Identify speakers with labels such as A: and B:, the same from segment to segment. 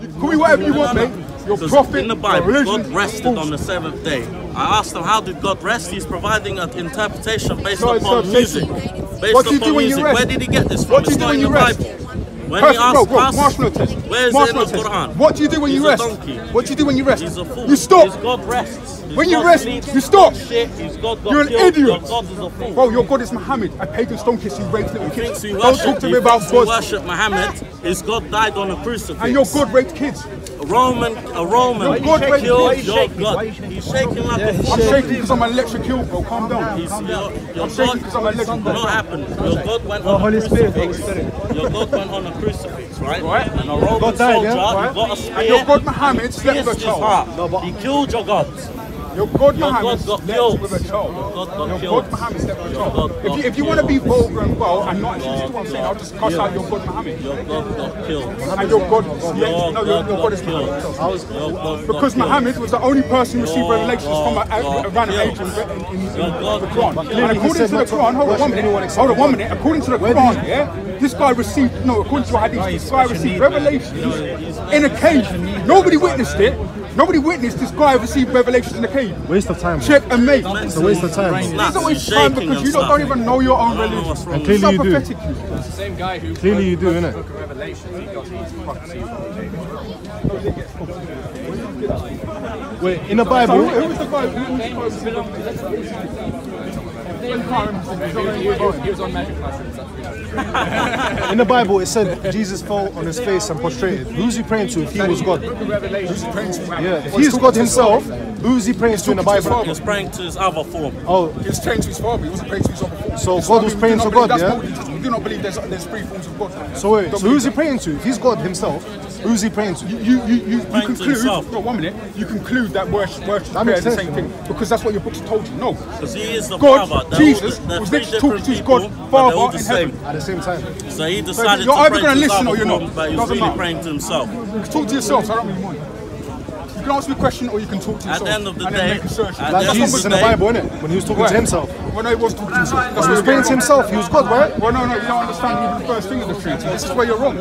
A: You call me whatever you want, mate. Your prophet,
B: in the Bible, God rested on the seventh day. I asked him, how did God rest? He's providing an interpretation based
A: No
B: upon music. Based
A: What do you
B: upon
A: do when you
B: music.
A: rest?
B: Where did he get this from?
A: What do you do when
B: in
A: you rest?
B: Bible. When
A: Person,
B: he asked
A: bro,
B: us,
A: marshmallow test.
B: where's
A: marshmallow
B: it in the. Quran?
A: What do you do when
B: He's
A: you
B: a
A: rest?
B: donkey.
A: What do you do when you rest?
B: He's a fool.
A: You stop.
B: His God rests.
A: When you rest, you stop.
B: God Shit. His God got
A: You're an idiot.
B: Your God is a fool.
A: Bro, your God is Muhammad, a pagan stone kiss who raped little kids. Don't talk to me about God.
B: worship Muhammad. His God died on a crucifix.
A: And your God raped kids.
B: A Roman, a Roman.
A: Your God
B: killed
A: kids.
B: your God. He's shaking like a
A: I'm shaking because I'm electrocuted, bro. Calm down.
B: He's, your, your
A: I'm shaking
B: God,
A: because I'm electrocuted.
B: what happened? Your God went oh, on
C: Holy
B: a
C: Spirit,
B: crucifix. Your God went on a crucifix, right?
A: Right.
B: And a Roman
C: God died,
B: soldier,
C: yeah? Right.
B: got a spear,
A: And your God Muhammad slept with a child.
B: he killed your God.
A: Your God
B: Your
A: Muhammad
B: God got
A: slept
B: killed.
A: with a child.
B: Your God got
A: Your. God Muhammad slept with a child.
B: God
A: If you, if you want to be vulgar and well and not actually do what I'm saying, I'll just cuss out your God Muhammad.
B: Your God got killed.
A: And your God slept.
B: Your
A: No, your,
B: God
A: your God
B: got
A: is
B: killed.
A: Muhammad.
B: Your God
A: Because
B: killed.
A: Muhammad was the only person who received revelations from a,
B: God
A: a, a
B: got
A: random
B: killed.
A: age in, in, in, in the Quran. And according to the Quran, hold on one minute, hold on one minute. According to the Quran, yeah, this guy received no. According to your hadith, this guy received revelations in a cave. Nobody witnessed it. Nobody witnessed this guy received revelations in the cave.
C: Waste of time.
A: Check and make.
C: It's a waste of time.
A: It's
B: Nuts,
A: a waste
B: he's
A: of time because you don't, don't even know your own
B: I don't know
A: religion.
B: what's
C: And clearly you
A: so
C: do.
A: pathetic. you.
D: the same guy who
C: Clearly you do, innit?
D: Book of Revelation, he got his prophecy from
C: Wait, in the Bible,
A: who, who was the guy? Who was the guy?
D: He, was, on magic mushrooms. That's what he was.
C: in the Bible, it said Jesus fell on his face and prostrated. Who's he praying to if he was God?
A: Who's he praying to?
C: Yeah, if he's God himself, who's he praying to in the
A: talking to his
C: Bible?
B: He was praying to his other form.
C: Oh,
A: He was praying to his father. He wasn't praying to his other form.
C: So
A: It's
C: God was praying to God, yeah?
A: We do not believe there's, there's three forms of God.
C: so wait, so who's he praying to? If he's God himself, who's he praying to?
A: You, you, you, you, you
B: Praying to
A: conclude, no, one minute, you conclude that worship, worship
C: That
A: prayer is the same thing because that's what your books told you. No.
B: Because he is the
A: God,
B: Father.
A: Jesus,
B: the,
A: was
B: three
A: literally talking to his God, Father
B: all the
A: in
B: same.
A: heaven.
C: At the same time.
B: So he decided
A: you're
B: to
A: either gonna listen or you're not.
B: but he was
A: Doesn't
B: really
A: matter.
B: praying to himself.
A: Talk to yourself, so I don't really mind. You can ask me a question or you can talk to yourself.
B: At
A: yourself.
B: the end of the
A: and
B: day-
A: then make a search.
C: Like
B: the
C: Jesus in
B: the
C: the
B: day-
C: Bible, innit? When he was talking
A: Right.
C: to himself.
A: Well, no, he was talking to himself. That's
C: He was praying to himself, he was God, right?
A: Well, no, no, you don't understand even the first thing of the Trinity. This is where you're wrong.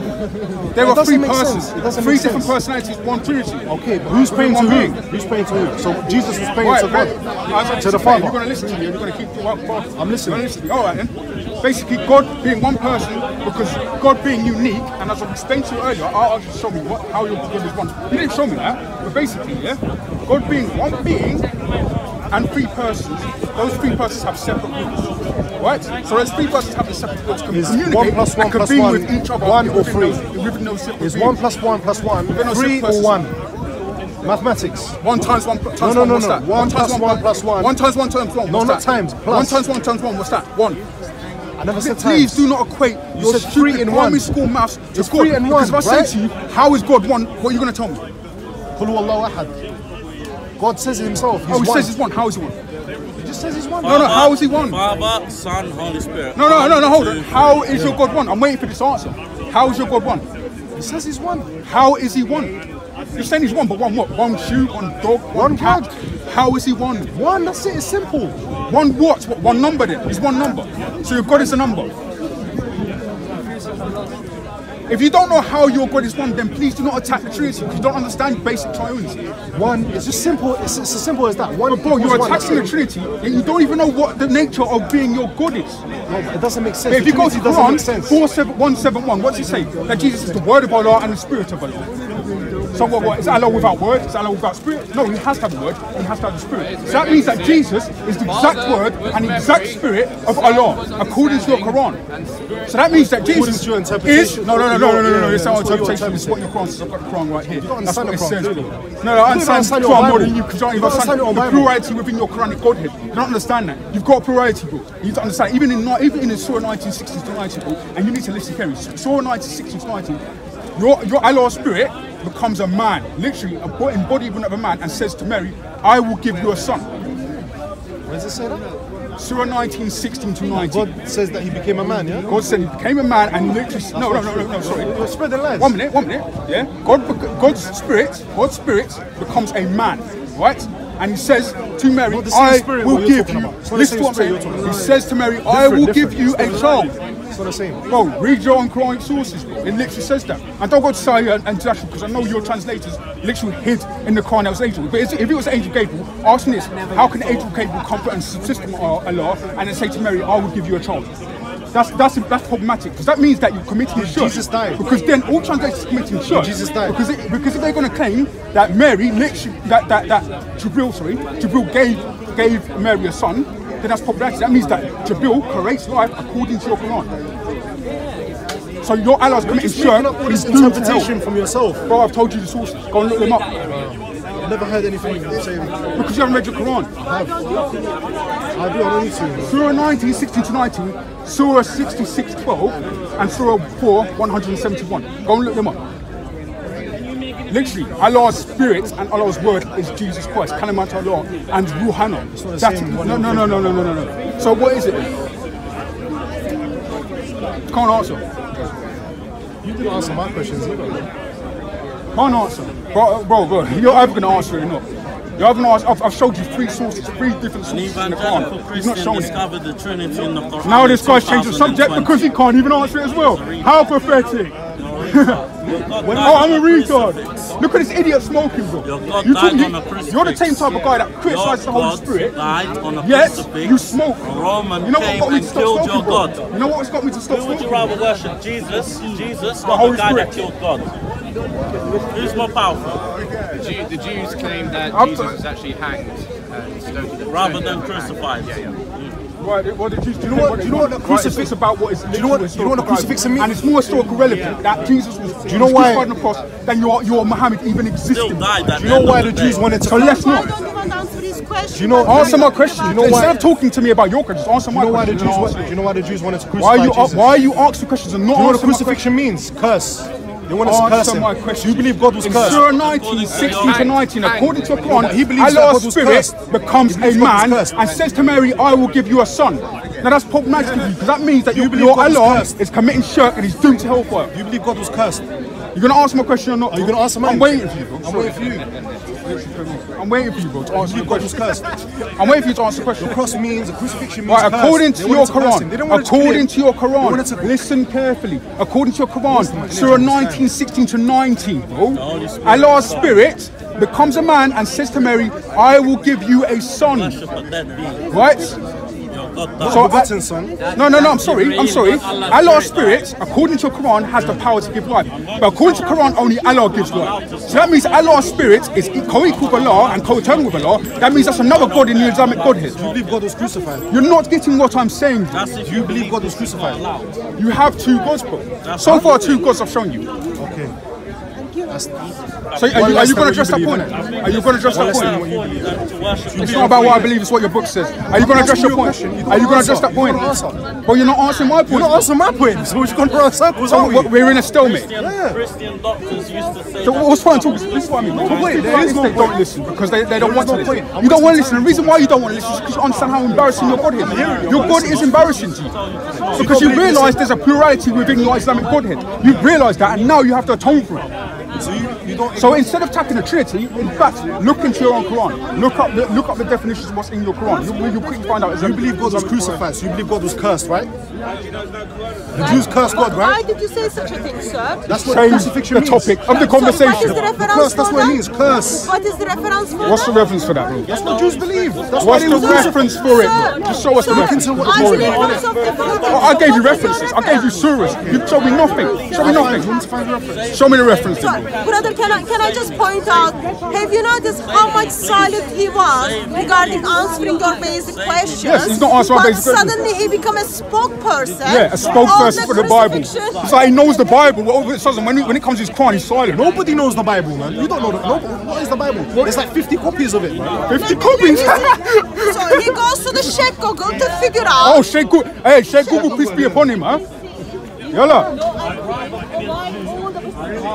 A: There
C: It
A: are
C: doesn't
A: three
C: make
A: persons,
C: sense. It doesn't
A: three different personalities, one Trinity.
C: Okay, but who's praying to
A: One
C: who? Who's praying to who? So Jesus was praying
A: Right,
C: to. God.
A: As I
C: To the Father.
A: You're going to listen to me. You're going to keep. Well, well,
C: I'm listening.
A: You're gonna listen to me. All right then. Basically, God being one person, because God being unique, and as I explained to you earlier, I asked you to show me what, how your God is one. You didn't show me that, but basically, yeah, God being one being and three persons, those three persons have separate wills. Right? So those three persons have the separate wills, can
C: Is
A: communicate
C: one plus one
A: and
C: one
A: with each other
C: one or three? Is one plus one plus one three or one? Mathematics.
A: One times one times
C: No, no,
A: one,
C: no,
A: what's
C: no.
A: that?
C: One plus one plus one.
A: One times one times one.
C: No, not times,
A: One times one times one. What's that? One.
C: I never said
A: Please
C: times.
A: do not equate your
C: said
A: stupid
C: three in
A: primary
C: one.
A: school maths to
C: It's
A: God.
C: three in
A: because
C: one,
A: if I
C: right?
A: say to you, how is God one? What are you going to tell me?
C: Qul huwallahu ahad. God says it himself. He's
A: Oh, he
C: one.
A: says he's one. How is he one?
C: He just says he's one.
A: No, no, how is he one?
B: Father, Son, Holy Spirit.
A: No, no, no, no, hold on. How is How your God one? I'm waiting for this answer. How is your God one?
C: He says he's one.
A: How is he one? You're saying he's one, but one what? One shoe, one dog, one,
C: One
A: cat.
C: God.
A: How is he one?
C: One, that's it. It's simple.
A: One what? What? One number then? He's one number. So your God is a number. If you don't know how your God is one, then please do not attack the Trinity because you don't understand basic triunity.
C: One. It's just simple. It's, it's as simple as that. One.
A: But bro, you're attacking the. Trinity and you don't even know what the nature of being your God is.
C: No, it doesn't make sense.
A: But if
C: The
A: you go to
C: Trinity doesn't make sense.
A: Quran 47171, what's it say? That Jesus is the word of Allah and the spirit of Allah. So what, what, is Allah without word? Is Allah without spirit? No, he has to have the word, he has to have the spirit. So that means that Jesus is the exact word and the exact spirit of Allah, according to your Quran. So that means that Jesus is... No, no, no, no, no, no, no, it's our
C: that's what your
A: interpretation. It's what your Quran says. I've got the Quran right here. That's what it
C: understand
A: says,
C: the
A: No, no, I understand the Quran more than you because you don't
C: You
A: even
C: don't understand
A: the plurality within your Quranic Godhead. You don't understand that. You've got plurality, bro. You need to understand. Even in even in Surah 1960 to 90, bro, and you need to listen carefully. Surah 1960 to 90, your your Allah spirit becomes a man, literally a bo- embodiment of a man, and says to Mary, "I will give you a son."
C: Where does it say that?
A: Surah 1916 to 90.
C: God says that he became a man, yeah?
A: God said he became a man and literally. No, no, no, no, no, sorry.
C: You're spreading lies.
A: One minute, one minute. Yeah, God, God's spirit, God's spirit becomes a man, right? And he says to Mary,
C: same
A: "I will give you." Listen to what I'm saying. He says to Mary, "I will give you a child."
C: It's not the same.
A: Bro, read your own Quranic sources, bro. It literally says that. And don't go to Sahih and, and Joshua, because I know your translators literally hid in the Quran that was angel. But if it was angel Gabriel, ask me this, how can angel Gabriel come and subsist Allah and then say to Mary, I will give you a child? That's that's that's problematic because that means that you're committing shirk.
C: Jesus died.
A: Because then all translators are committing shirk.
C: Jesus died.
A: Because it, because if they're going to claim that Mary literally that that that Jibril sorry Jibril gave gave Mary a son, then that's problematic. That means that Jibril creates life according to your Quran. So your allies committing
C: Just making
A: shirk.
C: up this
A: doomed to hell.
C: interpretation from yourself.
A: Bro, I've told you the sources. Go and look them up.
C: I've never heard anything say.
A: Because you haven't read your Quran.
C: have. I do. I don't need to.
A: Surah 19, 16 to 19, Surah 66, 12, and Surah 4, 171. Go and look them up. Literally, Allah's spirit and Allah's word is Jesus Christ, Kalimat Allah, and Ruhana. That's, no, no, no, no, no, no, no, no. So what is it? Can't answer.
C: You didn't answer my questions either.
A: Can't answer. Bro, uh, bro, bro, you're either going to answer it or not. You're either going to. I've, I've showed you three sources, three different sources in the Quran. He's not showing it.
B: the Trinity in the Quran.
A: Now this guy's changed the subject because he can't even answer it as well. How pathetic.
B: God
A: oh, I'm a
B: on
A: retard. Look at this idiot smoking, bro.
B: Your God
A: You
B: died
A: talk- you-
B: on a crucifix.
A: You're the same type of guy that criticizes the Holy Spirit.
B: died on a
A: Yet
B: crucifix.
A: you smoke.
B: A Roman
A: you know what
B: came
A: got me to stop
B: killed
A: smoking,
B: your
A: bro?
B: God.
A: You know what's got me to stop
B: Who would you rather worship, Jesus, Jesus,
A: The
B: or
A: Holy
B: the guy
A: Spirit.
B: that killed God? Who's more powerful,
D: The, Jew, the Jews claim that
A: I've-
D: Jesus was actually hanged and stoned
B: rather than crucified? Mm.
A: Right, well, the Jews-
C: you know what- do you know what the
A: Right,
C: crucifix-
A: It's about what is.
C: Do you know what- do you know what the crucifix means?
A: And it's more historical relevant that Jesus was.
C: Do you know why-
A: crucified on the cross than your your Muhammad even existed.
B: Still died at
C: Do you know why the
B: the
C: Jews wanted to?
A: So let's
E: Why
A: not.
E: don't you answer this question?
C: You know-
A: Answer my question.
C: You know why-
A: Instead of talking to me about your questions, answer
C: Do
A: my
C: you know why the
A: question.
C: Jews?
A: and
C: Do you know why the Jews wanted to crucify
A: Why are you
C: Jesus?
A: why are you asking questions and not
C: Do you know what a crucifixion means? Curse. They want to curse
A: Answer
C: him.
A: my
C: Do
A: question.
C: you believe God was
A: in
C: cursed?
A: Surah 19, 16 to 19, according to Quran,
C: He believes that
A: Allah's
C: God was
A: spirit
C: cursed.
A: becomes a
C: believes God was
A: man and says to Mary, I will give you a son. Now that's problematic because that means that
C: You
A: your,
C: believe
A: your Allah is committing shirk and he's doomed to hellfire.
C: Do you believe God was cursed?
A: You're gonna answer my question or not?
C: Are you gonna answer mine?
A: I'm waiting for you.
C: I'm waiting for you.
A: I'm waiting for you, bro, to answer
C: You
A: the
C: believe God was
A: question.
C: cursed?
A: I'm waiting for you to answer the question.
C: The cross means, the crucifixion means
A: Right, according to your
C: wanted curse him. They
A: Quran,
C: to
A: according to your Quran,
C: to-
A: listen carefully. According to your Quran,
C: Listen,
A: Surah 19, 16 to 19, bro. Allah's spirit becomes a man and says to Mary, I will give you a son.
B: Worship a dead being.
A: Right?
B: Your God died.
A: So,
C: Begotten son.
A: No, no, no, I'm sorry, I'm sorry. Allah's spirit, according to Quran, has the power to give life. But according to Quran, only Allah gives life. So that means Allah's spirit is co-equal with Allah and co-eternal with Allah. That means that's another God in the Islamic Godhead.
C: Do you believe God was crucified?
A: You're not getting what I'm saying.
C: Do you believe God was crucified?
A: You have two gods, bro. So far, two gods I've shown you.
C: Okay.
A: So are you, are you going to address that point? Are you going to address that point? It's not about what I believe, it's what your book says. Are you going to address your point? Are you going to address that point? Well, you're not answering my point.
C: You're not answering my point, so we're just going around circles,
A: So
C: we?
A: We're in a stalemate.
B: Christian, Christian doctors used to say
A: So
B: that
A: what's fine talking? This is what I mean.
C: wait,
A: People
C: there
A: like
C: is
A: this,
C: no
A: they don't listen because they, they don't want to listen. You don't want to listen. The reason why you don't want to listen is because you understand how embarrassing your God is. Your God is embarrassing to you. Because you realise there's a plurality within your Islamic Godhead. You realise that and now you have to atone for it.
C: So you, you don't.
A: So instead of attacking the Trinity, in fact, look into your own Quran. Look up the, look up the definitions of what's in your Quran. You, you'll quickly find out. it's
C: you
A: a-
C: believe God was crucified, so you believe God was cursed, right? The Jews cursed God, right?
E: Why did you say such a thing, sir?
C: That's what
A: Change
C: crucifixion
A: the
C: means.
A: topic of the
E: So what is
A: conversation.
E: the reference
C: Curse, that's
E: for
C: what it
E: that?
C: means, curse.
E: What is the reference for
A: What's the
E: that?
A: reference for that, bro?
C: That's what Jews believe. That's
A: What's the reference for it. Just show us the
E: Sir,
A: reference.
C: into what
E: I
C: the
E: believe
C: Quran
E: lots of different
A: I gave you
E: What is the
A: references. I gave you surahs. You showed me nothing. Show me nothing. Show me the reference.
E: So, brother, can I can I just point out? Have you noticed how much silent he was regarding answering your basic questions?
A: Yes, he's not answering my
E: but
A: basic questions.
E: suddenly he become a spokesperson.
A: Yeah, a
E: on
A: spokesperson for the Bible.
E: crucifixion.
A: It's like he knows the Bible. but all of a sudden, when, he, when it comes to his Quran, he's silent.
C: Nobody knows the Bible, man. You don't know the, no, What is the Bible? There's like 50 copies of it, man.
A: 50 copies.
E: so he goes to the Sheikh Google to figure out.
A: oh, Sheikh Google. Hey, Sheikh Google, peace be upon him, huh? Yalla.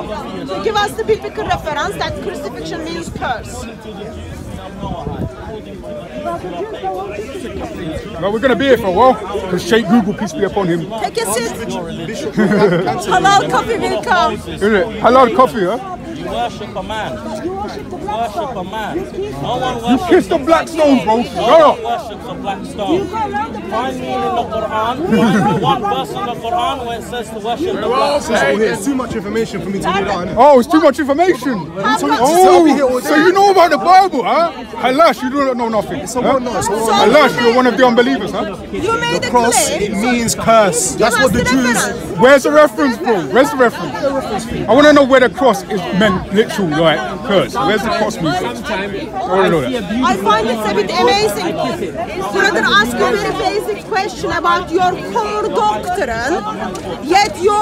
E: To give us the biblical reference that crucifixion means curse.
A: Well, we're going to be here for a while because Sheikh Google, peace be upon him.
E: Take a seat. Halal coffee will come.
A: Isn't it? Halal coffee, huh?
B: Worship a man. You Worship a man. No one
A: You
B: worships
A: kiss the black stones, bro.
B: No
A: Shut
B: one
A: up.
B: worships a black stone. Find me in the Quran. Find me one verse in the Quran where it says to worship the black stone.
C: So it's too much information for me to do that.
A: Oh, it's too much information. Oh, so you know about the Bible, huh? Halash, you don't know nothing.
C: So
A: huh?
C: No, so?
A: Halash, you're one of the unbelievers, huh?
E: You made the
C: Cross, it means curse. That's what the Jews.
A: Where's the reference, bro? Where's the reference? I want to know where the cross is meant literal, like curse. Where's the cross mean? I want to know that.
E: I find it a bit amazing. Ask you a very basic question about your core doctrine, yet you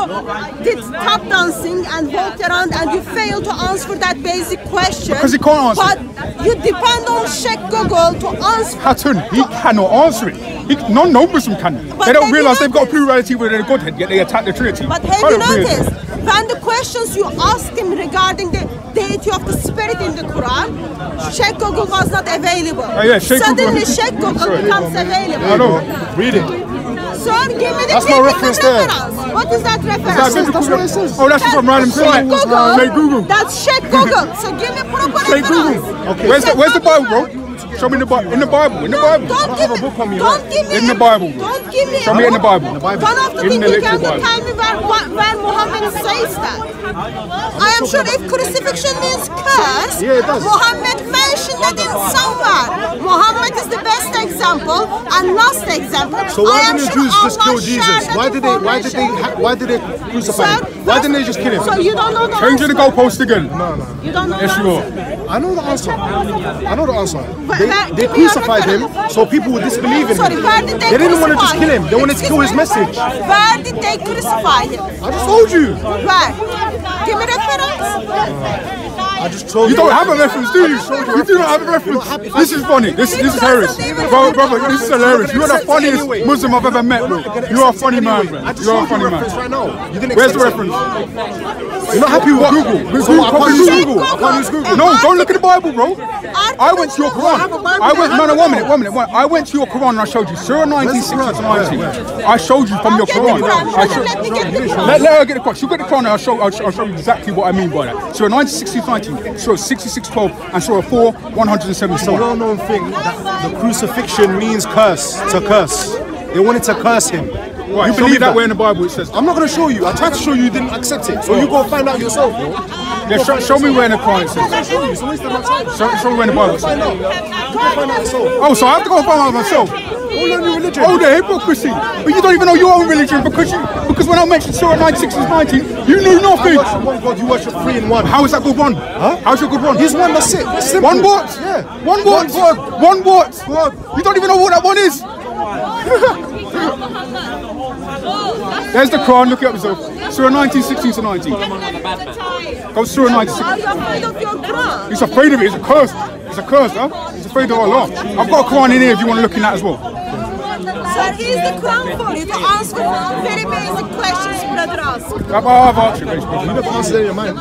E: did tap dancing and walked around and you failed to answer that basic question.
A: Because he can't answer
E: But you depend on Sheikh Google to answer.
A: Hatun, he cannot answer it. He, no, no Muslim can.
E: But
A: they don't realise they've got a plurality within a Godhead, yet they attack the Trinity.
E: But have you noticed when the questions you asked him regarding the deity of the spirit in the Quran, Sheikh Google was not available.
A: Oh, yeah, Sheikh Google-
E: Suddenly Sheikh Google
A: Sorry.
E: becomes available.
A: I know.
C: Read it.
E: Sir, give me the
C: That's no
E: biblical
C: reference there.
E: What is that reference?
A: That's biblical-
C: what it says.
A: Oh, that's from random
E: Sheikh. Google.
A: Say Google.
E: That's Sheikh Google. So give me proper
A: Say
E: reference.
A: Google. Where's the, where's the Bible, bro? Show me the Bible. In the Bible. In the
E: No,
A: Bible.
E: don't give me. Don't give me.
A: In the Bible.
E: Don't give me.
A: Show me in the Bible.
E: One of the
A: In
E: things
A: the
E: you can
A: Bible.
E: tell me where, where Muhammad says that. I am sure if crucifixion means curse,
C: Yeah, it does.
E: Muhammad mentioned that in somewhere. Muhammad is the best example and last example.
C: So why
E: I am
C: didn't the
E: sure
C: Jews just kill Jesus? Why did they? Why did they? Why did they crucify
E: Sir,
C: him? Why didn't they just kill him?
E: So you don't know the
A: Changing the
E: answer?
A: goalpost again. No, no.
E: You don't know
A: Yes,
E: the
A: you
E: answer?
A: are.
C: I know the answer. I know the answer.
E: Where-
C: They, they
E: give me your
C: crucified him so people would disbelieve in
E: Sorry,
C: him.
E: where did they,
C: They didn't want to just kill him. They wanted to kill his message.
E: Where did they crucify him?
C: I just told you.
E: Where? Give me reference.
C: I just told
A: You don't have a reference, do you? You do not have a reference. This is funny. This this is hilarious. Bro, brother, this is hilarious. You're the funniest Muslim I've ever met, bro. You are a funny man, bro. You are a funny man.
C: right now. You didn't
A: Where's the reference?
C: You're not happy with
A: What?
C: Google.
A: Google.
C: So I can't use Google. I can't use Google.
A: No, don't look at the Bible, bro. I went to your Quran. I went, no, no, one minute, one minute. one- I went to your Quran and I showed you Surah 19, 16 to 19. I showed you from your Quran. I showed,
E: Let me get the Quran.
A: let, her get the Quran. She'll get the Quran and I'll show, I'll, show- I'll show you exactly what I mean by that. Surah 19, 16 to 19, Surah 66, 12, and Surah 4,
C: It's a well-known thing that the crucifixion means curse, to curse. They wanted to curse him.
A: Right,
C: you believe
A: that
C: that?
A: way in the Bible it says.
C: I'm not going to show you. I tried to show you, you didn't accept it. So you go find out yourself, bro.
A: Yeah, show, show me where in the Quran it says.
C: show you. It's a waste of my time.
A: Show, show me where in the Bible it says.
C: out. You go find out yourself.
A: Oh, so I have to go find out myself.
C: Go learn your religion.
A: Oh, the hypocrisy. But you don't even know your own religion because you, because when I mentioned Surah 96 and 19, you knew
C: I
A: nothing.
C: worship one God, you worship three in one.
A: How is that good one? Huh? How's your good one?
C: He's one, that's it. It's simple.
A: One what?
C: Yeah.
A: One what?
C: God.
A: One what? You don't even know what that one is. There's the Quran, look it up yourself. Surah 19, 16 to 19. Go Surah 96.
E: Are you afraid of your
A: He's afraid of it, it's a curse. It's a curse, huh? He's afraid of Allah. I've got a Quran in here if you want to look in that as well.
E: Sir, the Quran for you to answer very basic questions brother ask?
A: I've I've you, basically.
C: You never answered any of mine.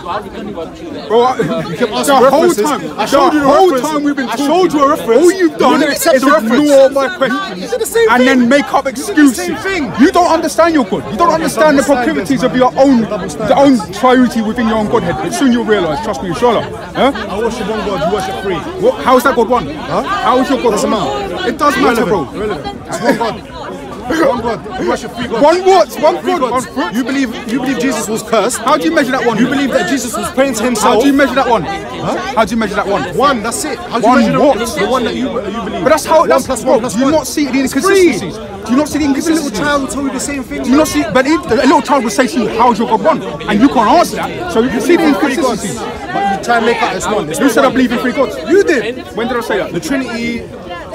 A: Bro, I,
C: kept
A: the whole time,
C: I showed you the
A: the whole
C: reference.
A: time we've been
C: I showed you a reference.
A: All you've done
C: You
A: is
C: the reference.
A: ignore my questions
C: You did the same
A: and
C: thing.
A: then make up
C: did the
A: excuses.
C: same thing.
A: You don't understand your God. You don't understand the proclivities of your own,
C: Double
A: the own priority within your own Godhead. But soon you'll realise. Trust me, inshallah. Huh?
C: I worship one God, you worship three.
A: What, how is that God one? Huh? How is your God?
C: Doesn't matter.
A: It does matter, bro.
C: Irrelevant. It's one God. One God. You worship three gods.
A: One what? One
C: Three
A: God.
C: You believe you believe Jesus was cursed.
A: How do you measure that one?
C: You believe that Jesus was praying to himself.
A: How do you measure that one? Huh? How do you measure that one?
C: One, that's it. How do you
A: One
C: measure
A: what?
C: the, the one that you, you believe?
A: But that's how.
C: one
A: That's
C: one plus
A: Do you
C: one.
A: not see the inconsistencies? Do you not see the
C: Even a little child will tell you the same thing.
A: Do you not see? But if, a little child will say to you, "How's your God one?" and you can't answer that, so you can see the inconsistencies.
C: But you try and make out it's one.
A: Who said I believe in three gods?
C: You did.
A: When did I say that?
C: The Trinity,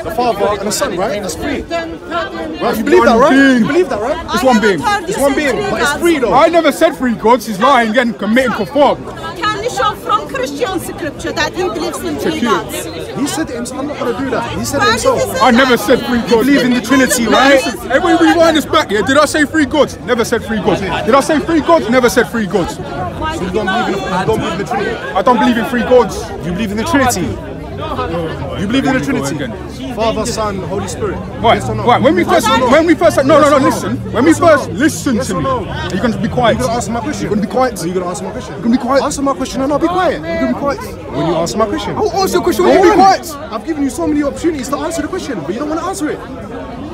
C: the Father, and the Son, right? That's three. Right? You believe that, right? You believe that, right?
A: It's one being.
C: It's one being, but it's
E: gods.
C: three though.
A: I never said three gods. He's lying again, committing kufar.
E: Can you show from Christian scripture that he believes in three gods?
C: He said it himself. I'm not gonna do that. He said it
E: Where did he
C: himself.
A: I never said three gods.
C: believe in the Trinity, right?
A: Listen, Everybody rewind this back here. Did I say three gods? Never said three gods. Did I say three gods? Never said three gods.
E: Why
C: You don't believe in,
E: lie?
C: you don't believe in the Trinity.
A: I don't believe in three gods.
C: You believe in the Trinity. You believe in the Trinity?
A: again.
C: Father, Son, Holy Spirit.
A: Right,
C: Yes or no?
A: right. When we first,
C: Yes
A: when we first, no, no,
C: Yes
A: no,
C: or no?
A: listen. When we
C: Yes or
A: first,
C: no?
A: listen
C: Yes
A: to me.
C: no?
A: Are you going to be quiet?
C: You're gonna answer my question.
A: You're going to be quiet.
C: Are you gonna answer my question?
A: You're gonna be quiet.
C: Answer my question and I'll be quiet.
A: You're going to be quiet.
C: When you answer my question.
A: Oh, I'll answer your question
C: Go
A: when you be quiet.
C: I've given you so many opportunities to answer the question, but you don't want to answer it.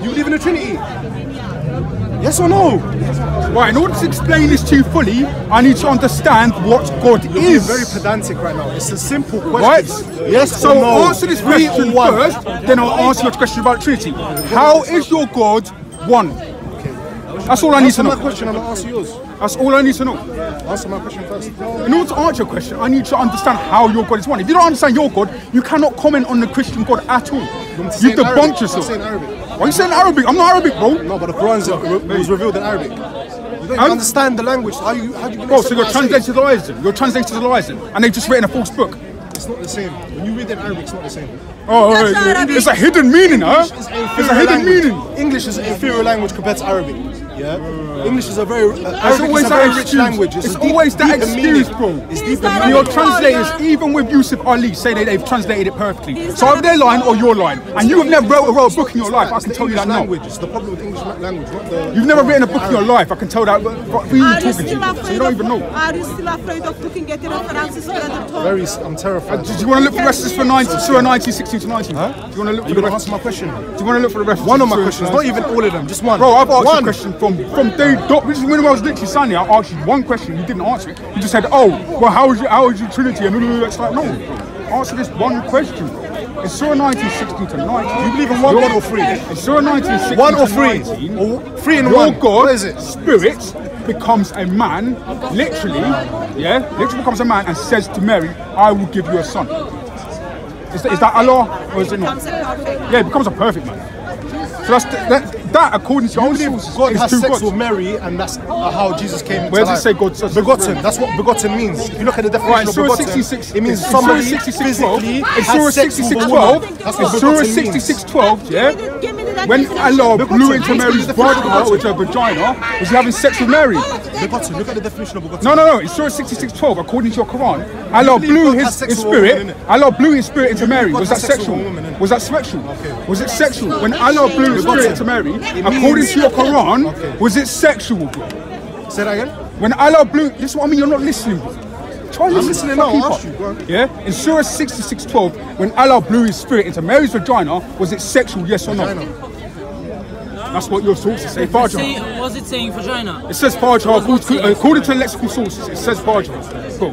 C: You believe in the Trinity? Yes or no?
A: Right, in order to explain this to you fully, I need to understand what God
C: You're
A: is.
C: very pedantic right now. It's a simple question.
A: Right?
C: Yes
A: So
C: or no?
A: answer this question
C: one.
A: first, then I'll answer your question about Trinity. How is your God one? That's all I need
C: Answer
A: to
C: my
A: know.
C: question and I'll answer yours.
A: That's all I need to know.
C: Answer my question first.
A: In order to answer your question, I need to understand how your God is one. If you don't understand your God, you cannot comment on the Christian God at all. You've
C: in Arabic.
A: debunked
C: I'm
A: yourself.
C: saying Arabic.
A: Why are you saying Arabic? I'm not Arabic, bro.
C: No, but the Quran was revealed in Arabic. You don't even
A: I'm-
C: understand the language. How you how you?
A: Oh, bro, so you're translating, you're translating, and they've just written a false book.
C: It's not the same. When you read it in Arabic, it's not the same.
A: Oh,
E: oh
A: right.
E: Arabic.
A: it's a hidden meaning, huh?
C: English is an
A: It's a hidden
C: language.
A: meaning.
C: English is an inferior language compared to Arabic. Yeah. English is a very uh,
A: There's
C: Arabic
A: always
C: is a
A: that
C: very rich
A: excuse.
C: language.
A: It's
C: a deep-
A: always that
C: deeper
A: excuse,
C: meaning.
A: bro.
C: It's
E: Is
C: deeper meaning.
A: Your translators,
E: Yeah.
A: even with Yusuf Ali, say that they've translated it perfectly.
E: Is
A: So either they're lying or you're lying. And you have never wrote, wrote a book in your life. I can tell you
C: English
A: that now.
C: language. It's the problem with English la- language, not the.
A: You've never written a book in your life. I can tell that. But but who are you
E: Are you
A: talking to? So you don't even know.
E: are you still afraid of looking at the references to other talk?
C: Very. I'm terrified.
A: do you want to look for the rest for 19, Surah 19, 16 to 19?
C: Huh?
A: Do you want to look for
C: You're
A: the
C: gonna
A: rest?
C: answer my question.
A: Do you want to look for the rest?
C: One of my questions, not even all of them, just one.
A: Bro, I've asked you a question from from day dot. This is when I was literally signing. I asked you one question. You didn't answer it. You just said, "Oh, well, how is your how is your Trinity?" And it's like, no, answer this one question. bro. It's Surah 19, 16 to 19.
C: You believe in one God or three?
A: It's Surah 19, 16
C: One or three?
A: 19.
C: Or three in
A: Your
C: one?
A: God,
C: What is it?
A: Spirit, becomes a man, literally, yeah, literally becomes a man and says to Mary, "I will give you a son." Is that, is that Allah or is it not?
E: Becomes a perfect.
A: Yeah, it becomes a perfect man. So that's that, that according to your own sources,
C: God has sex
A: gods.
C: with Mary, and that's uh, how Jesus came.
A: Where does it say God says-
C: begotten? That's what begotten means. If you look at the definition
A: Right,
C: of
A: Surah
C: begotten,
A: 66,
C: it means
A: in
C: somebody
A: Surah 66,
C: physically
A: in
C: has
A: Surah
C: sex
A: 66, 12,
C: That's
A: in
C: what
A: Surah
C: begotten
A: 66, 12, yeah,
E: Give me the- give me that
A: when
E: definition.
A: Allah blew into
C: Please give me
A: Mary's
C: the
A: body, which is her vagina, was he having sex with Mary?
C: Begotten. Look at the definition of begotten.
A: No, no, no. In Surah 66, 12, according to your Quran, Allah blew his, his
C: with a woman,
A: spirit. Allah blew his spirit into Mary. Was that
C: has sex with a
A: sexual? Was that sexual? Was it sexual? When Allah blew his spirit into Mary, according to your Quran,
C: Okay.
A: was it sexual?
C: Say that again.
A: When Allah blew, this is what I mean. You're not listening. Bro. Try
C: I'm
A: listen.
C: listening
A: Try
C: now,
A: keep
C: I'll ask you, go.
A: Yeah. In Surah 66, 12, when Allah blew His spirit into Mary's vagina, was it sexual? Yes or no?
C: Vagina.
A: That's what your sources say. Farj.
B: Say, was it saying vagina?
A: It says Farj. According, according to lexical sources, it says Farj. Go.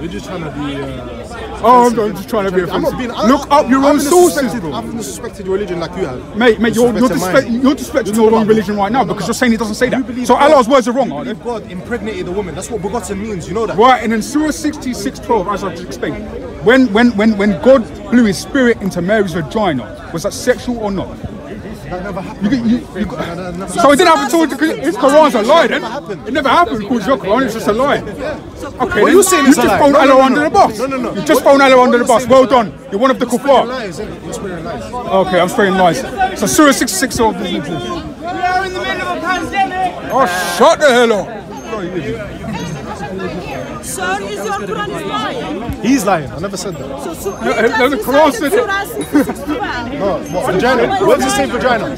C: You're just trying to be. Uh,
A: Oh, I'm, I'm just trying to be
C: I'm not being. I-
A: Look up your
C: I
A: own sources, bro.
C: I haven't suspected religion like you have.
A: Mate, mate, you're, you're,
C: Disrespected
A: disrespect,
C: mine.
A: you're disrespecting your own religion right now because you're saying it doesn't say
C: You
A: that. So
C: God-
A: Allah's words are wrong,
C: you
A: aren't they?
C: believe God impregnated a woman. That's what begotten means. You know that.
A: Right, and in Surah 66, 12, as I've just explained, when, when, when, when God blew his spirit into Mary's vagina, was that sexual or not?
C: That never happened.
A: You, you, you,
C: That- that
A: so it didn't happen to because his Quran's a lie then?
C: Never.
A: It never happened because your Quran is just a lie. Okay,
C: What
A: then
C: you're saying
A: you
C: a
A: just
C: lie.
A: thrown
C: No, no,
A: Allah under the bus.
C: No, no, no.
A: You just
C: What-
A: thrown Allah under the bus. Well
C: is a lie.
A: done. You're one of the
C: You're
A: kuffar.
C: You're spreading lies.
A: Okay, I'm spreading lies. So Surah 66 of
B: We are in the middle of a pandemic.
A: Oh, shut the hell up.
E: Sir, is your Quran is lying?
C: He's lying. I never said that.
E: So, so
A: No, no, the Quran said it.
E: Surah 66, 12.
C: No, what, vagina. Where does it say vagina?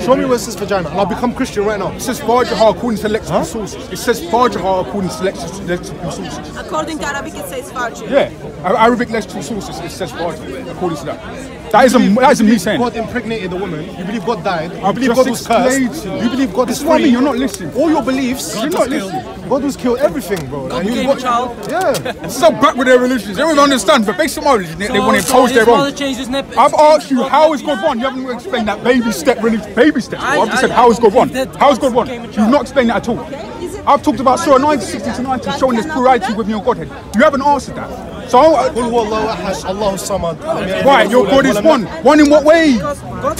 C: Show me where it says vagina, and I'll become Christian right now.
A: It says Farj according to lexical sources. It says Farj according to lexical lexical sources.
E: According to Arabic, it says Farj.
A: Yeah, Ar- Arabic lexical sources. It says Farj according to that. That isn't that isn't me saying.
C: God impregnated a woman. You believe God died. You
A: I've
C: believe
A: just
C: God was cursed.
A: explained to you.
C: You believe God
A: This
C: is
A: is what I
C: free.
A: mean. You're not listening.
C: All your beliefs.
A: You're not listening.
C: God was killed everything, bro.
B: God
C: And you-
B: became a child.
C: Yeah.
A: So back with their religions. They don't understand. But based on my religion, they, they want to
B: so
A: impose
B: his
A: their
B: mother
A: own.
B: changed his nep-
A: I've asked you how is God one. You haven't explained that baby step religion. Baby step.
B: I-
A: I've just
B: I-
A: said how is God one. How is God one? You've not explained that at all. I've talked about Surah 90, 60 to 90, showing this plurality within your Godhead. You haven't answered that. So I-
C: Qul huwallahu ahad, Allahu samad.
A: Right, your God is one. One in what way?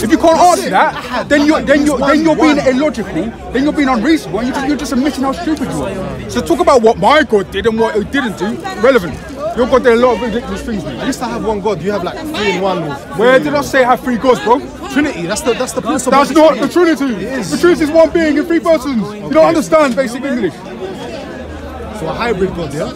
A: If you can't answer that, then you're then you're then you're being illogical. Then you're being unreasonable. And you're just, you're just admitting how stupid you are. So talk about what my God did and what he didn't do. Relevant. Your God did a lot of ridiculous things,
C: I
A: man.
C: used to have one God. You have like three in one.
A: Where did I say I have three gods, bro?
C: Trinity. That's the that's the principle.
A: That's not the
C: Trinity.
A: Trinity.
C: It is.
A: The Trinity is one being in three persons. You don't understand basic English.
C: So a hybrid God, yeah.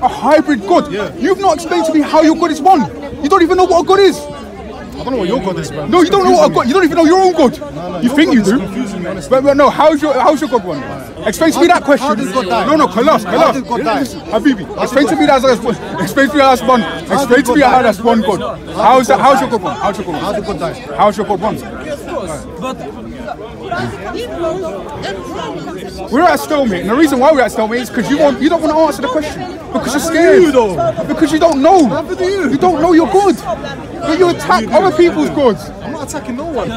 E: He is not
A: a hybrid God. You've not explained to me how your God is one. You don't even know what a God is.
C: I don't know what your God is, bro.
A: No, you don't know what a God. You don't even know your own God. No,
C: no, you
A: think
C: God
A: you do.
C: confusing me.
A: But, but no, how's your how's your God one? Explain to me that question.
C: how did God die?
A: No, no, Kalas,
C: How
A: Kalas.
C: did God die?
A: Habibi, explain to
C: God
A: me that's that's explain to me that's one. Explain to me
C: God
A: how that's one God. How's that? How's your God one? How's your God
C: How
A: one?
C: did God die?
A: How's your God one? We're at a stalemate, and the reason why we're at a stalemate is because you won't, you don't want to answer the question because you're scared.
C: you though?
A: Because you don't know.
C: You.
A: You don't know you're good. But you attack other people's goods.
C: I'm not attacking no one.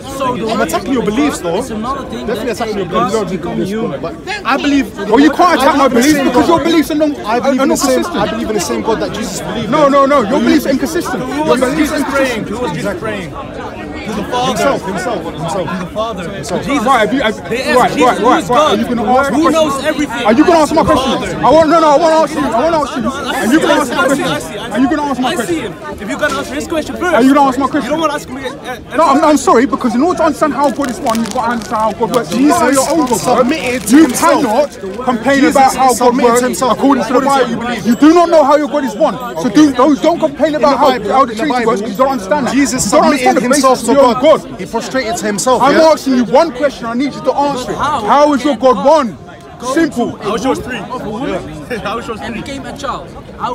B: So
C: I'm attacking your beliefs, though.
B: It's another thing
C: Definitely attacking your
B: God
C: beliefs.
B: become human.
C: But I believe.
A: Well, you can't attack my beliefs because your beliefs are non-
C: I believe
A: are
C: in the
A: not
C: same.
A: consistent.
C: I believe in the same God that Jesus believed.
A: No,
C: in.
A: no, no. No. Your beliefs are inconsistent.
F: Who
A: Your
F: was
A: beliefs
F: Jesus
A: are
F: praying?
A: inconsistent.
F: Who was Jesus praying? To the Father.
C: Himself, himself, himself.
F: To the Father. Jesus.
A: Right, have you, have,
F: They
A: right,
F: Jesus,
A: right, right, right. Are you going to ask
F: Who
A: question?
F: knows everything?
A: Are you going to answer my question? I want no, no. I want to ask you. I want to ask you. And you going to answer my question?
F: I see, I see.
A: Are you going to answer my
F: I see
A: question?
F: him. If you're going to answer his question first.
A: Are you going to answer my question?
F: You don't want to ask me. uh,
A: No, I'm, I'm sorry because in order to understand how God is one, you've got to understand how God works. You
C: Jesus
A: know your own God
C: submitted
A: works.
C: to
A: You
C: himself.
A: cannot complain
C: Jesus
A: about how God
C: submitted
A: works
C: himself
A: according to the
C: what
A: Bible.
C: you believe.
A: You do not know how your God is one, so do don't, don't complain about how,
C: Bible-
A: how the
C: in the
A: Trinity works because you don't understand that.
C: Jesus
A: you don't understand
C: submitted himself
A: basis
C: to
A: of your own
C: God.
A: God.
C: He prostrated to himself.
A: I'm
C: yeah?
A: asking you one question. I need you to answer it. How is your God one? Simple.
F: How is yours three? How is yours
B: and
F: three?
B: became a child. How,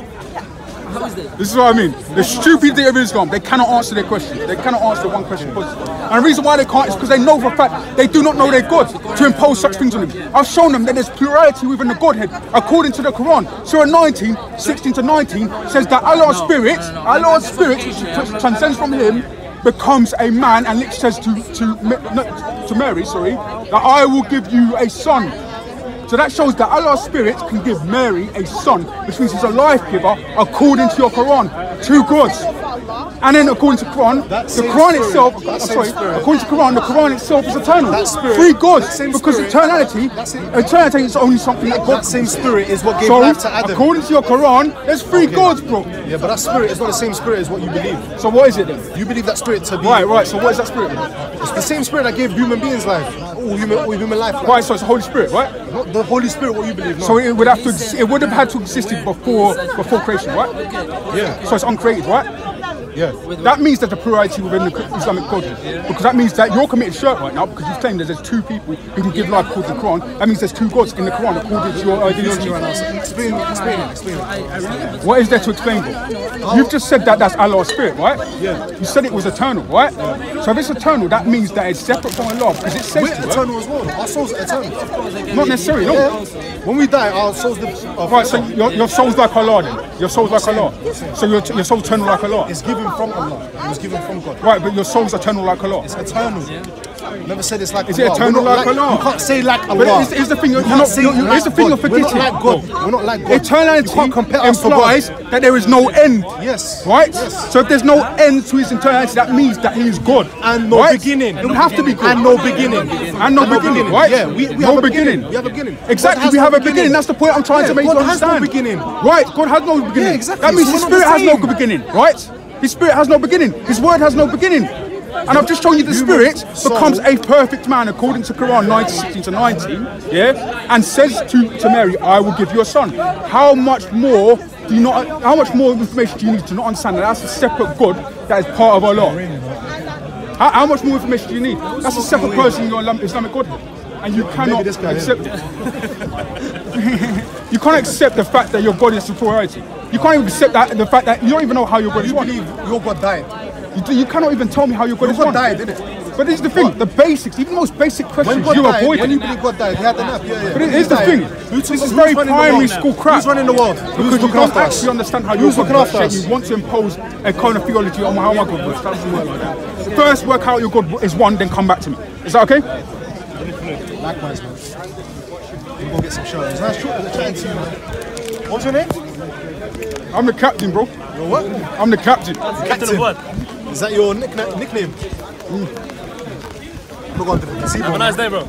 B: how is that?
A: This is what I mean. The stupidity of Islam, they cannot answer their question. They cannot answer one question. And the reason why they can't is because they know for a fact they do not know their God to impose such things on them. I've shown them that there's plurality within the Godhead according to the Quran. Surah 19, 16 to 19 says that Allah's spirit, Allah's spirit, which transcends from him, becomes a man and says to, to, to Mary, sorry, that I will give you a son. So that shows that Allah's Spirit can give Mary a son, which means he's a life giver according to your Quran. Two gods. And then according to Quran,
C: That
A: the Quran
C: spirit,
A: itself,
C: that
A: sorry, according to Quran, the Quran itself is eternal.
C: That spirit-
A: Three gods. Because
C: spirit-
A: eternality, eternity is only something that God
C: That same spirit is what gave
A: So,
C: life to Adam.
A: according to your Quran, there's three
C: Okay.
A: gods, bro.
C: Yeah, but that spirit is not the same spirit as what you believe.
A: So what is it then?
C: You believe that spirit to be.
A: Right, right. So what is that spirit? then?
C: It's the same spirit that gave human beings life. All human, all human life. Life.
A: Right, so it's the Holy Spirit, right?
C: Not the Holy Spirit, what you believe. No.
A: So it would have to, it would have had to exist before, before creation, right?
C: yeah,
A: So it's uncreated, right?
C: Yeah.
A: That means that the plurality within the Islamic culture, because that means that you're committing shirk right now because you've claimed that there's two people who can give life according to the Quran. That means there's two gods in the Quran according to your ideology.
C: Explain, explain, it, explain. it.
A: What is there to explain? bro? You've just said that that's Allah's spirit, right?
C: Yeah.
A: You said it was eternal, right? So if it's eternal, that means that it's separate from Allah because it says
C: We're eternal as well. Our souls are eternal.
A: Not necessarily, no.
C: Yeah. When we die, our souls are
A: Right, so your, your soul's like Allah then. Your soul's like Allah. So your, your soul's eternal like Allah.
C: It's given from Allah. It was given from God.
A: Right, but your soul's eternal like Allah.
C: It's eternal. Never said it's like
A: Is it
C: Allah.
A: eternal
C: We're not
A: like Allah?
C: You can't say like Allah.
A: But it's, it's the thing, you're,
C: You
A: you're
C: can't
A: not,
C: say
A: you're, you're,
C: like
A: it's the thing you're
C: God. Oh. We're not like God. We're not like God.
A: Eternality
C: You can't compare us to God.
A: implies that there is no end.
C: Yes.
A: Right?
C: Yes.
A: So if there's no end to his eternality, that means that he is God.
C: And no
A: right?
C: beginning.
A: It would have to be God.
C: And no beginning.
A: And no beginning, right?
C: Yeah, we, we
A: no
C: have a
A: beginning.
C: beginning. We have a beginning.
A: Exactly, we have a beginning. That's the point I'm trying
C: Yeah,
A: to make
C: God
A: you
C: has no beginning.
A: Right, God has no beginning.
C: Yeah, exactly.
A: That means
C: So
A: his spirit has no beginning, right? His spirit has no beginning. His word has no beginning. And I've just shown you the spirit becomes a perfect man according to Quran 19, 16 to 19, yeah, and says to, to Mary, I will give you a son. How much more do you not how much more information do you need to not understand that that's a separate God that is part of Allah? How, how much more information do you need? That's a separate person in your Islamic God. And you cannot accept You can't accept the fact that your God is superiority. You can't even accept that the fact that you don't even know how your God is
C: You
A: one.
C: believe your God died.
A: You, do- you cannot even tell me how your God
C: Your
A: is
C: God died, didn't it?
A: But this is the thing, the basics, even the most basic questions you
C: died,
A: avoid.
C: when you believe God died, he had nap. Yeah, yeah.
A: But it is the thing. This is very primary school crap.
C: Who's running the world? Who's
A: you don't
C: after us?
A: understand how your
C: Who's
A: God works,
C: after
A: yet
C: us?
A: you want to impose a kind of theology on how my God works. That doesn't work like that. First work out your God is one, then come back to me. Is that okay?
C: Likewise, man. We'll go get some shows. Nice chatting to you, man. What's your name?
A: I'm the captain, bro.
C: Your what?
A: I'm the captain.
F: Captain of what?
C: Is that your nickna- nickname? Mm. Look on the
F: Have a nice day, bro.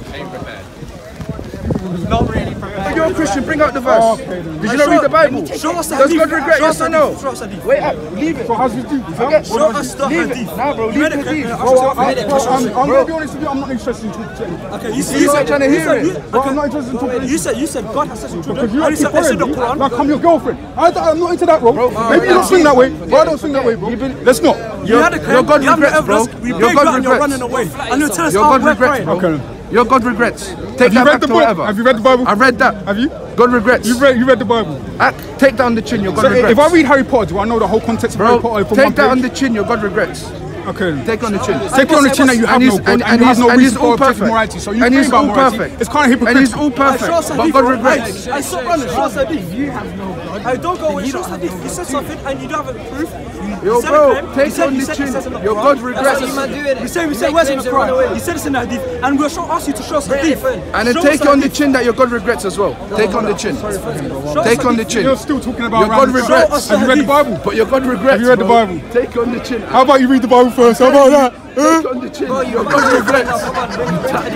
F: Not really prepared.
G: You're a Christian, bring out the verse.
A: Oh, okay.
G: Did you not read the Bible?
F: Show us the
G: Does. God regret? Yes or no?
F: Show us the hadith.
G: Wait up, leave it.
A: So this do?
G: Forget.
F: Show us the
G: leave
F: hadith.
G: it. Nah, bro, leave the
F: it,
G: hadith.
A: Bro, I, I,
F: Read it,
A: bro,
F: Chris.
A: I'm, I'm gonna be honest with you. I'm not interested in talking to.
F: Okay, you,
G: see, you're
F: said,
G: trying to
F: you
G: hear
F: said,
G: it.
F: You,
A: Bro, I'm not interested in talking to
F: you said you said God has sexual children.
A: Because you
F: you said, I said the Quran.
A: like I'm your girlfriend. I, I'm not into that, bro. Maybe you don't swing that way, but I don't swing that way, bro. Let's not.
F: You had a
G: Your
F: claim,
G: God
F: you
G: regrets, bro.
F: evidence, We
G: Your
F: beg
G: God
F: you and you're running away. And you tell us how
G: God
F: we're
G: regrets.
A: Okay.
G: Your God regrets. Take
A: Have you
G: that
A: read
G: back
A: the
G: to
A: book?
G: whatever.
A: Have you read the Bible?
G: I read that.
A: Have you?
G: God regrets.
A: You've read, you read the Bible.
G: Act, take down the chin. Your God
A: So
G: regrets.
A: if I read Harry Potter, do I know the whole context of Harry Potter
G: take
A: one
G: that on the chin. Your God regrets.
A: Okay.
G: Take on the chin.
A: Take it on the chin that you have
G: And
A: no
G: he's-
A: God
G: and-
A: and,
G: and
A: you have
G: he's-
A: no
G: and
A: reason
G: all
A: for objective
G: perfect.
A: morality. So you
G: And
A: think
G: he's
A: about
G: all
A: morality.
G: perfect.
A: It's kind of hypocritical.
G: And he's all perfect.
F: Show us
G: But
F: hadith,
G: God
F: bro.
G: regrets.
F: Hey, stop running. Show us hadith. You have no God. Hey, don't go away. Show us hadith. You said something and you don't have a proof. You
G: Yo,
F: said
G: bro,
F: a claim.
G: take
F: You said-
G: on the chin.
F: says in the
G: Your God regrets.
F: That's you say we say where's in the Quran? You said it's in the hadith, and we'll show ask you to show us the hadith.
G: And then take on the chin that your God regrets as well. Take on the chin. Take on the chin.
A: You're still talking about
G: Your God regrets.
A: Have you read the Bible?
G: But your God regrets.
A: Have you read the. Bible?
G: Take on the chin.
A: How about you read the Bible first? How about that? Huh?
G: Take on the chin. Your God regrets.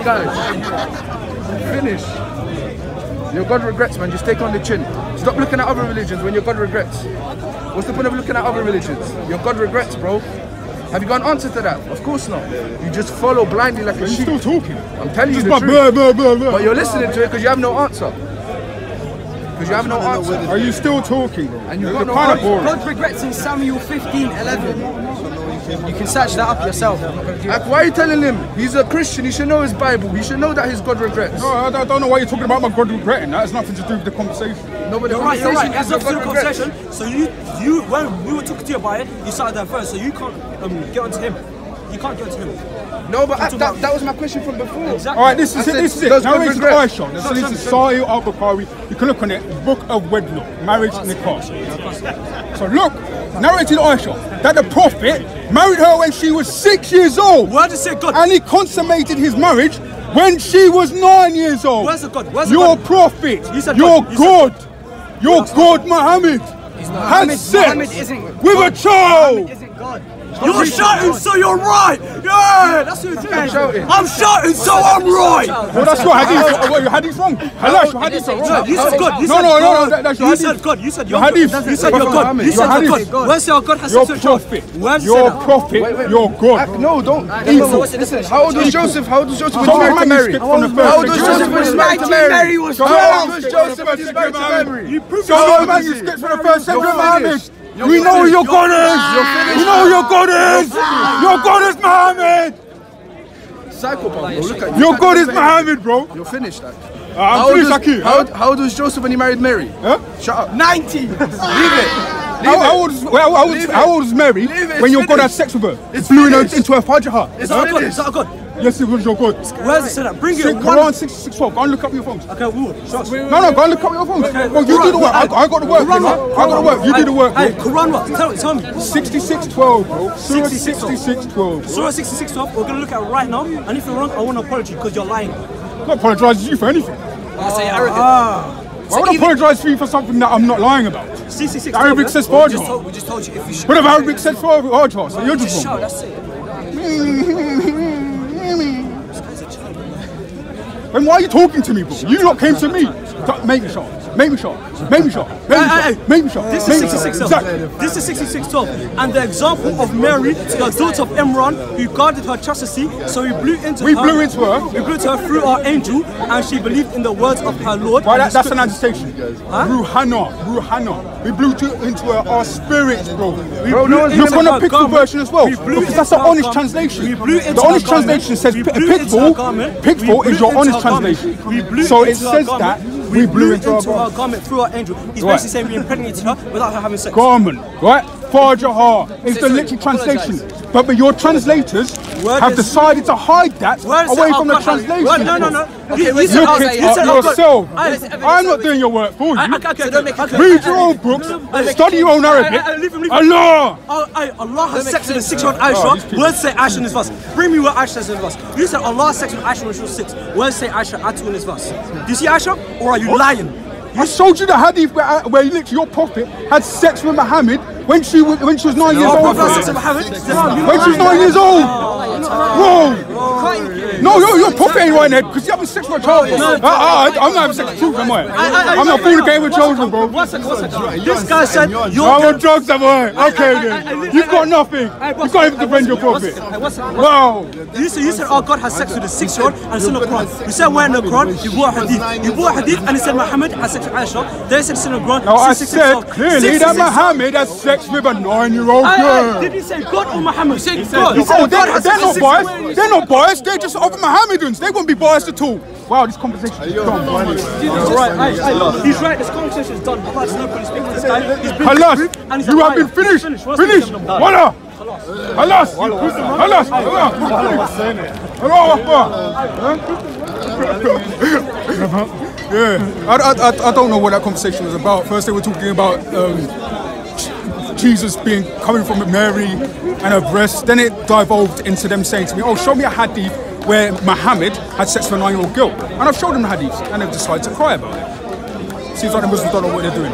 G: Guys, finish. Your God regrets, man. Just take on the chin. Stop looking at other religions when your God regrets. What's the point of looking at other religions? Your God regrets, bro. Have you got an answer to that? Of course not. You just follow blindly like a
A: You're
G: sheep.
A: still talking.
G: I'm telling you
A: Just
G: the
A: blah,
G: truth.
A: blah, blah, blah, blah.
G: But you're listening to it because you have no answer. Because you have no answer.
A: Are you still talking, bro?
G: And you've
A: You're
G: got no answer.
D: God regrets in Samuel 15, 11. You can search that up yourself. I'm not gonna do
G: Like, why are you telling him? He's a Christian. He should know his Bible. He should know that his God regrets.
A: No, I I don't know why you're talking about my God regretting. That has nothing to do with the conversation.
G: Nobody.
F: You're right, you're right.
G: As
F: As up to the conversation, so you, you, when we were talking to you about it, you started there first, so you can't um, get onto him. You can't get onto him.
G: No, but I, that, that was my question from before.
F: Exactly.
A: All right, this is
G: I
A: it.
G: said,
A: This is it. Now
G: God
A: it's
G: regret?
A: Aisha. This is Sahih Al Bukhari. You can look on it. Book of Wedlock, marriage nikah. So look, narrated Aisha that the Prophet married her when she was six years old,
F: Where does it say God?
A: and he consummated his marriage when she was nine years old.
F: Where's the God? Where's the
A: Your
F: God?
A: Prophet,
F: You said
A: your
F: God. You said
A: God, your God Muhammad had
D: Muhammad-
A: sex with a child.
F: You're shouting, so you're right. Yeah, that's what you're doing.
G: shouting.
F: I'm shouting, so I'm right.
A: Well, that's your hadith. What, your hadith's wrong. Halash, your hadith's wrong.
F: No, you said God. You
A: No,
F: said
A: no, no,
F: God.
A: no, that- that's your
F: You said God. You said
A: Your
F: your
A: hadith.
F: God. You said your
A: Prophet
F: God. You
A: Your
F: said your
A: hadith.
F: God. Where's your God has
A: Your
F: sex with child?
A: prophet,
F: Where's
A: your
F: that?
A: prophet,
G: Wait, wait.
A: your God.
G: no, don't.
A: Evil.
G: Listen, how old was Joseph? How old was Joseph when
A: Show
G: he
A: me
G: married to Mary?
A: manuscript from the
G: How old
A: first
G: was
A: century.
G: Joseph when he married to Mary?
D: Mary was
A: Show
G: How
A: me
G: old was Joseph when he married to Mary?
A: You Show me manuscripts from the first century
G: You're
A: Muhammad.
G: Finished.
A: We know who your God is. We know who your God is. Your God is Muhammad.
G: Psychopath, bro. Look at you.
A: Your God is Muhammad, bro.
G: You're finished. Like.
A: Uh, I'm
G: How old
A: finished,
G: was-
A: Aki.
G: How old- how old was Joseph when he married Mary?
A: Huh?
G: Shut up.
D: 90.
G: Leave it.
A: How, how, old is, how, how, old is, how old is Mary
G: it,
A: when your
G: it's
A: God had sex with her?
G: It's
A: Blew in her, into her farj.
G: It's
F: Is that a God?
G: finished.
F: Is God?
A: Yes, it was your God.
F: Where's it said that? Bring it.
A: Six,
F: One-
A: Quran 612. Go and look up your phones.
F: Okay, we'll. Show us.
A: No, no, go and look up your phones.
F: Okay,
A: Well, you do the work. I, I got the work.
F: Quran
A: you know? I got the work. You do the work.
F: Hey,
A: bro.
F: Quran what? Tell, tell me.
A: 6612, bro. Surah
F: 6612.
A: 6612.
F: Surah 6612, we're going to look at it right now. And if you're wrong, I want to apologize because you're lying.
A: I'm not apologizing to you for anything.
D: I say ah. arrogant.
A: Why would I apologise to you for something that I'm not lying about?
F: 6612.
A: Arabic
F: yeah?
A: says
D: we, just
A: Farj.
D: told, we just told you if you should.
A: What if Arabic says Farj? So you're
D: Just
A: just
D: shout,
A: wrong.
D: that's it.
A: Then why are you talking to me, bro? You lot came to me. T- Make me sure. Make me sure. Make me sure. Make me
F: Hey, hey,
A: sure.
F: hey.
A: Make me sure.
F: This is
A: me sure.
F: 6612. This is 6612. And the example of Mary, the daughter of Imran, who guarded her chastity, so we blew into
A: We
F: her.
A: blew into her.
F: We blew into her through our angel, and she believed in the words of her Lord.
A: Why that, that's an agitation. Ruhana, Ruhana. We blew to, into her, our spirits, bro.
G: Bro, no one's
A: Look
F: into
A: on the
F: her
A: Pickthall
F: garment.
A: version as well.
F: We
A: Because that's the honest translation.
F: We blew into
A: The honest translation says
F: We
A: P-
F: blew into her garment.
A: Pickthall. Pickthall
F: We
A: is your honest translation. So it says that we blew into
F: into
A: our
F: her garment through our angel. He's
A: Right.
F: basically saying we impregnated her without her having sex.
A: garment, right? Farj is the literal translation. But, but your translators
F: Where
A: have decided to hide that
F: Where is
A: away from the translation.
F: Well, no, no, no.
D: Okay,
F: You-
D: wait,
F: you
D: so
F: said, oh,
A: Look
D: I'll
F: oh,
D: say
A: it
F: you
A: up
F: said, oh, God.
A: yourself.
F: Ah, I-
D: Where's the evidence
A: I'm not doing your work for ah, you.
F: Ah, okay, okay,
D: So don't make
F: okay.
D: clear.
A: Read your own books. Study your own Arabic.
F: I- I- leave him, leave him.
A: Allah.
F: Oh, I, Allah has
D: make
F: sex with the
D: sense.
F: six-year-old
A: these
F: Aisha.
A: people.
F: Words say Aisha in this verse. Bring me where Aisha says in this verse. You said Allah has sex with Aisha when she was six. Words say Aisha at all in this verse. Do you see Aisha, or are you lying?
A: I showed you the hadith where, uh, where literally your prophet had sex with Muhammad when she was when she was nine years old.
F: Prophet has sex with Muhammad.
A: When she was nine years old. Bro, No, you're, you're prophet ain't right in there because you're having sex with a child. bro. Uh, uh, I'm not having sex with children, am I? I'm not fornicating with children, bro.
F: One second, one second. This guy said
A: I'm
F: you're.
A: on drugs, am I? Okay then. You've got nothing. You can't even defend your prophet.
F: Hey.
A: Wow.
F: You said, you said, oh, God has sex with a six-year-old and it's in the Quran. You said where in the Quran? You brought a hadith. You brought a hadith and it said Muhammad has sex with Aisha. Then it said it's in the Quran.
A: Now I said clearly that Muhammad has sex with a nine-year-old
F: Aye, aye,
A: girl.
F: Did he say God or Muhammad? He said God.
A: Oh,
F: said
A: they're,
F: God has
A: they're
F: sex
A: not
F: with
A: biased. They're not biased. They're just other Mohammedans. They won't be biased at all. Wow, this conversation is done. bro.
F: Right, aye, aye. He's right. This conversation is done. But there's no point speaking to this guy.
A: Halas,
F: disproved and he's
A: you have been
F: liar.
A: finished.
F: Finished. What's
A: Finished.
F: the
A: Walla. Halas. Halas. Halas. Allahu Akbar. Yeah, I, I, I, I don't know what that conversation was about. First, they were talking about um, Jesus being coming from Mary and her breasts. Then it divulged into them saying to me, "Oh, show me a hadith where Muhammad had sex with a nine-year-old girl." And I've showed them the hadith, and they've decided to cry about it. Seems like the Muslims don't know what they're doing.